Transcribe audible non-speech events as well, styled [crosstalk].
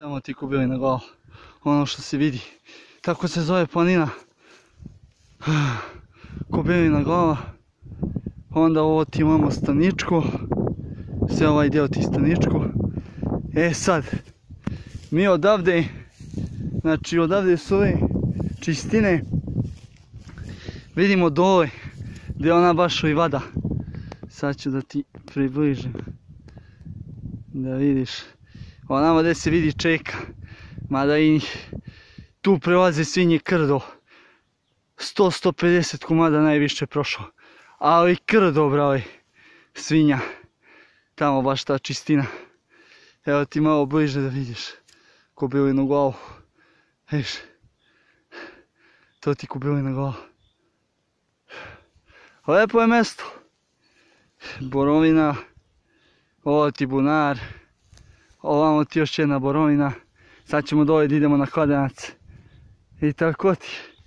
Samo ti kubili na glavu. Ono što se vidi. Tako se zove planina. [sighs] Kubili na glava. Onda ovo ti imamo staničko. Sve ovaj dio ti staničko. E sad. Mi odavde. Znači odavde su ove čistine. Vidimo dole. Gdje ona baš i vada. Sad ću da ti približim. Da vidiš. Onamo gdje se vidi čeka. Mada i tu prelaze svinje krdo. 100-150 komada najviše prošao. Ali krdo brali svinja. Tamo baš ta čistina. Evo ti malo bliže da vidiš. Kubilinu glavu. Vidiš. To ti kubilina glava. Lepo je mjesto. Borovina. Ovo ti bunar. Ovamo ti još jedna borovina. Sad ćemo dole idemo na kladenac. I tako ti.